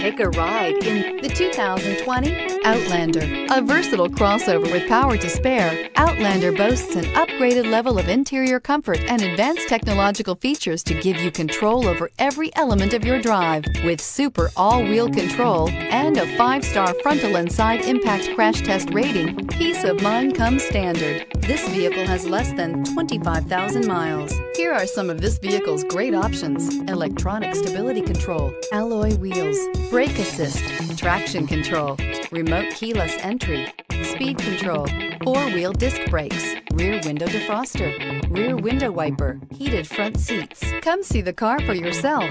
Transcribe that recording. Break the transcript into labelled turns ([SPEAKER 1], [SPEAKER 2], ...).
[SPEAKER 1] Take a ride in the 2020 Outlander. A versatile crossover with power to spare, Outlander boasts an upgraded level of interior comfort and advanced technological features to give you control over every element of your drive. With super all-wheel control and a five-star frontal and side impact crash test rating, peace of mind comes standard. This vehicle has less than 25,000 miles. Here are some of this vehicle's great options. Electronic stability control, alloy wheels, brake assist, traction control, remote keyless entry, speed control, four-wheel disc brakes, rear window defroster, rear window wiper, heated front seats. Come see the car for yourself.